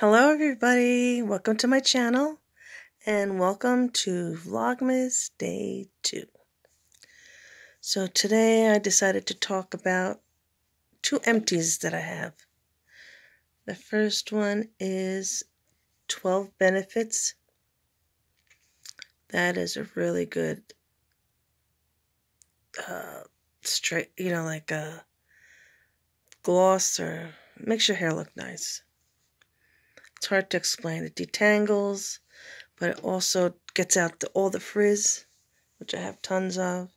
Hello everybody, welcome to my channel and welcome to Vlogmas Day 2. So today I decided to talk about two empties that I have. The first one is 12 Benefits. That is a really good uh, straight, you know, like a gloss or makes your hair look nice. It's hard to explain. It detangles, but it also gets out the, all the frizz, which I have tons of.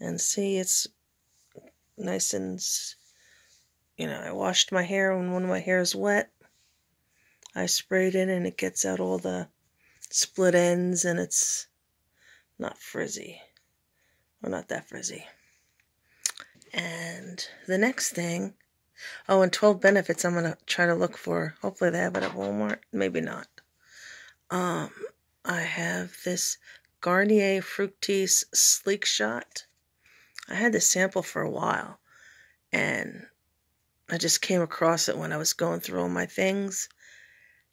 And see, it's nice and, you know, I washed my hair when one of my hair is wet. I sprayed it and it gets out all the split ends and it's not frizzy. Or not that frizzy. And the next thing Oh, and 12 benefits I'm going to try to look for. Hopefully they have it at Walmart. Maybe not. Um, I have this Garnier Fructis Sleek Shot. I had this sample for a while. And I just came across it when I was going through all my things.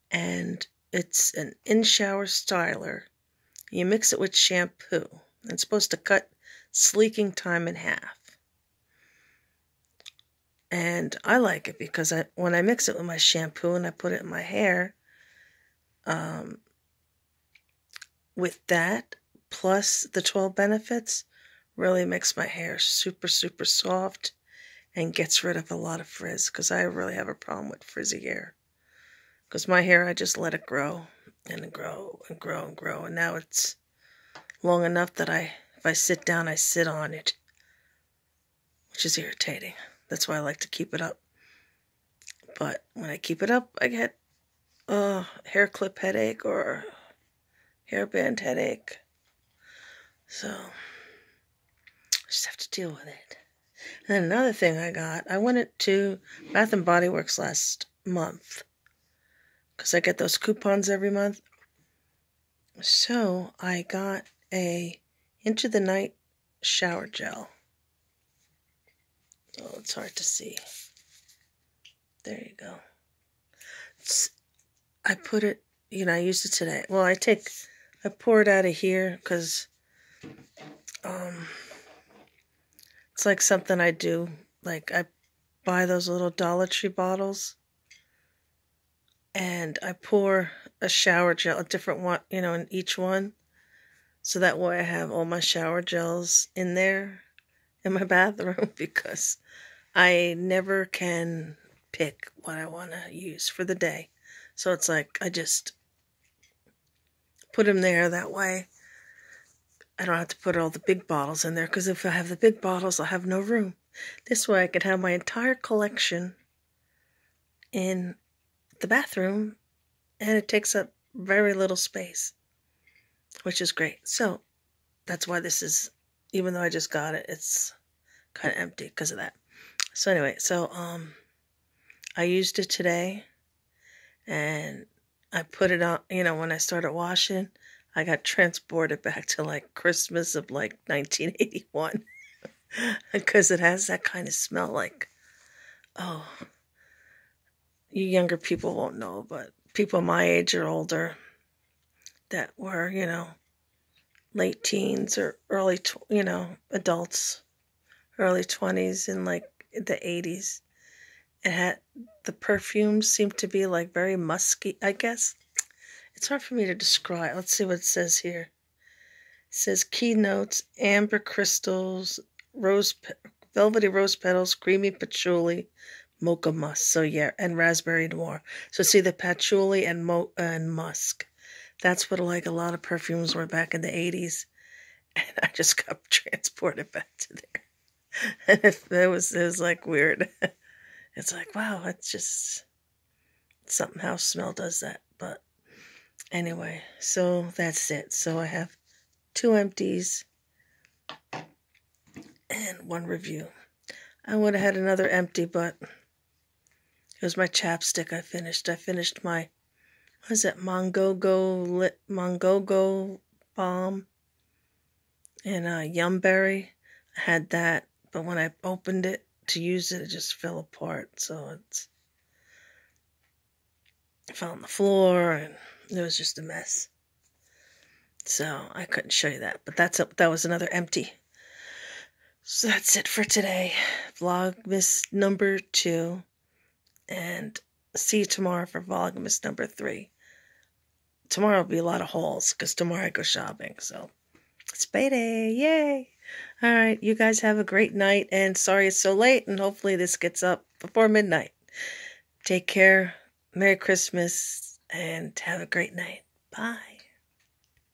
And it's an in-shower styler. You mix it with shampoo. It's supposed to cut sleeking time in half. And I like it because I when I mix it with my shampoo and I put it in my hair, um, with that plus the 12 benefits, really makes my hair super, super soft and gets rid of a lot of frizz because I really have a problem with frizzy hair. Because my hair, I just let it grow and grow and grow and grow. And now it's long enough that I, if I sit down, I sit on it, which is irritating. That's why I like to keep it up. But when I keep it up, I get a hair clip headache or hairband headache. So I just have to deal with it. And then another thing I got, I went to Bath and Body Works last month because I get those coupons every month. So I got a Into the Night shower gel. It's hard to see. There you go. It's, I put it, you know, I used it today. Well, I take, I pour it out of here because um, it's like something I do. Like I buy those little Dollar Tree bottles and I pour a shower gel, a different one, you know, in each one. So that way I have all my shower gels in there in my bathroom because I never can pick what I want to use for the day. So it's like I just put them there that way. I don't have to put all the big bottles in there because if I have the big bottles, I'll have no room. This way I could have my entire collection in the bathroom and it takes up very little space, which is great. So that's why this is, even though I just got it, it's kind of empty because of that. So anyway, so um, I used it today, and I put it on. You know, when I started washing, I got transported back to like Christmas of like 1981 because it has that kind of smell. Like, oh, you younger people won't know, but people my age or older that were, you know, late teens or early, you know, adults early 20s in like the 80s. It had the perfumes seemed to be like very musky, I guess. It's hard for me to describe. Let's see what it says here. It says keynotes, amber crystals, rose velvety rose petals, creamy patchouli, mocha musk. So yeah, and raspberry noir. So see the patchouli and mo and musk. That's what like a lot of perfumes were back in the 80s. And I just got transported back to there. it was it was like weird. It's like wow, it's just something how smell does that. But anyway, so that's it. So I have two empties and one review. I would have had another empty, but it was my chapstick I finished. I finished my what is it, Mongogo lit Mongogo balm and uh, Yumberry. I had that but when I opened it to use it, it just fell apart. So it's fell on the floor and it was just a mess. So I couldn't show you that, but that's a, that was another empty. So that's it for today. Vlogmas number two. And see you tomorrow for Vlogmas number three. Tomorrow will be a lot of hauls because tomorrow I go shopping. So it's payday. Yay. All right. You guys have a great night. And sorry it's so late. And hopefully this gets up before midnight. Take care. Merry Christmas and have a great night. Bye.